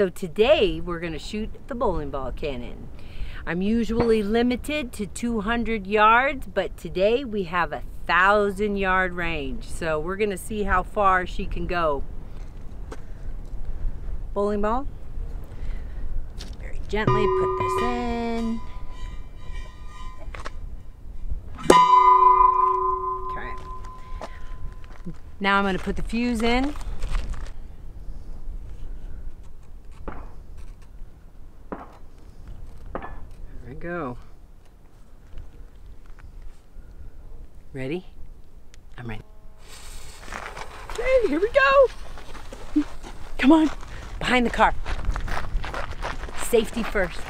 So today we're going to shoot the bowling ball cannon. I'm usually limited to 200 yards, but today we have a thousand yard range. So we're going to see how far she can go. Bowling ball. Very gently put this in. Okay. Now I'm going to put the fuse in. Go. Ready? I'm ready. Okay, here we go. Come on. Behind the car. Safety first.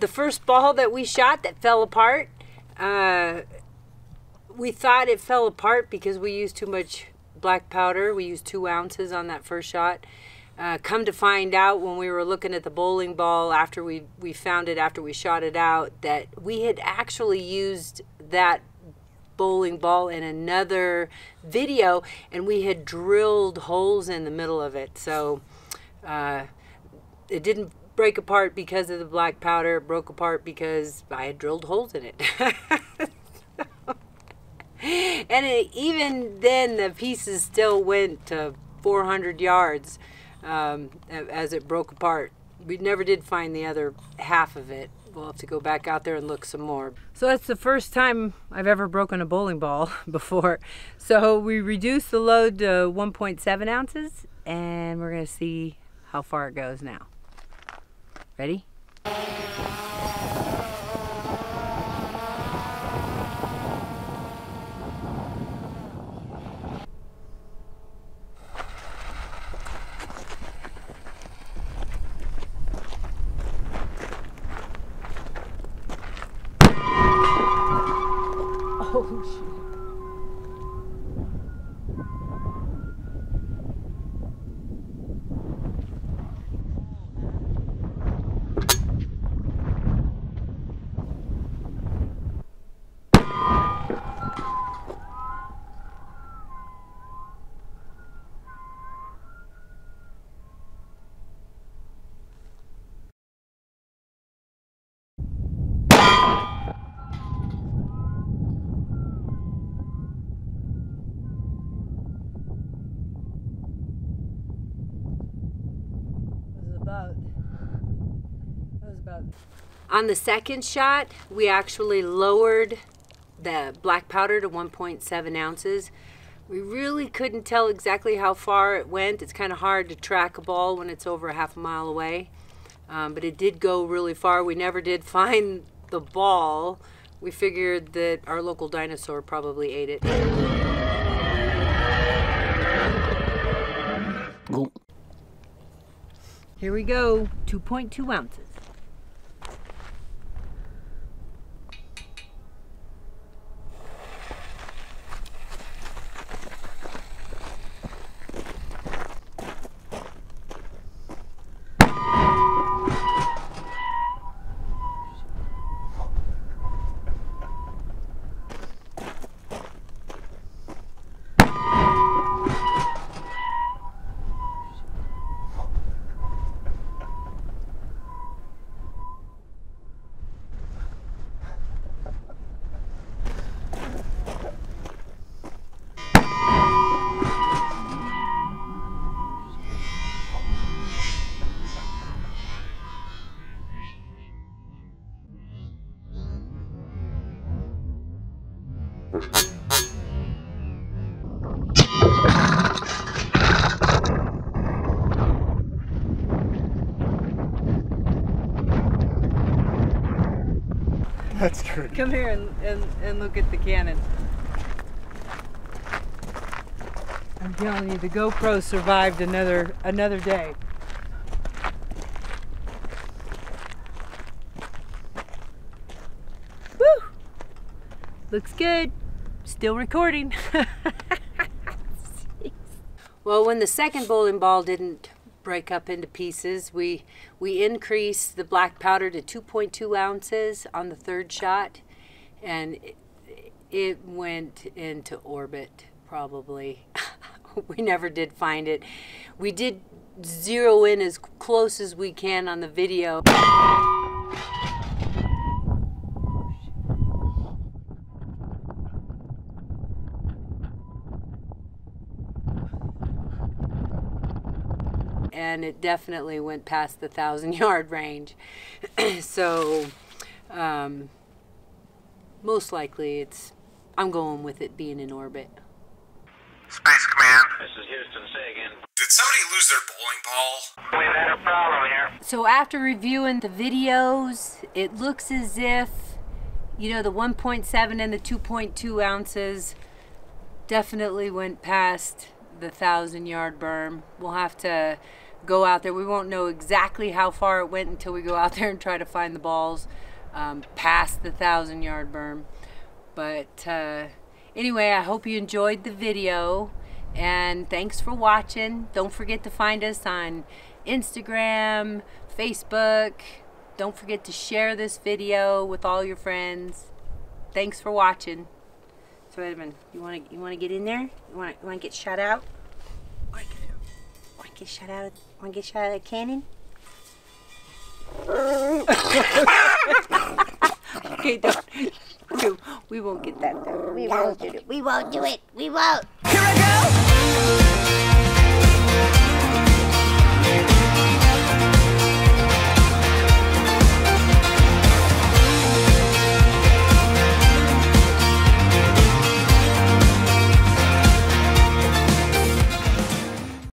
The first ball that we shot that fell apart, uh, we thought it fell apart because we used too much black powder. We used two ounces on that first shot. Uh, come to find out when we were looking at the bowling ball after we, we found it after we shot it out that we had actually used that bowling ball in another video and we had drilled holes in the middle of it. So uh, it didn't break apart because of the black powder. It broke apart because I had drilled holes in it. and it, even then, the pieces still went to 400 yards um, as it broke apart. We never did find the other half of it. We'll have to go back out there and look some more. So that's the first time I've ever broken a bowling ball before. So we reduced the load to 1.7 ounces and we're going to see how far it goes now. Ready? About that was about on the second shot we actually lowered the black powder to 1.7 ounces. We really couldn't tell exactly how far it went. It's kind of hard to track a ball when it's over a half a mile away. Um, but it did go really far. We never did find the ball. We figured that our local dinosaur probably ate it Here we go, 2.2 ounces. That's true. Come here and, and, and look at the cannon. I'm telling you, the GoPro survived another another day. Woo! Looks good. Still recording. well, when the second bowling ball didn't break up into pieces, we we increased the black powder to 2.2 ounces on the third shot, and it, it went into orbit probably. we never did find it. We did zero in as close as we can on the video. And it definitely went past the thousand yard range. so, um, most likely it's, I'm going with it being in orbit. Space Command. This is Houston. Say again. Did somebody lose their bowling ball? We've had a problem here. So after reviewing the videos, it looks as if, you know, the 1.7 and the 2.2 ounces definitely went past the thousand yard berm. We'll have to go out there. We won't know exactly how far it went until we go out there and try to find the balls um, past the thousand yard berm. But uh, anyway, I hope you enjoyed the video and thanks for watching. Don't forget to find us on Instagram, Facebook. Don't forget to share this video with all your friends. Thanks for watching. So Edmund, you want to you want to get in there? You want you want to get shot out? Want to get shot out? Want to get shot out of the cannon? okay, don't. We, we won't get that done. We won't do it. We won't do it. We won't. Here I go.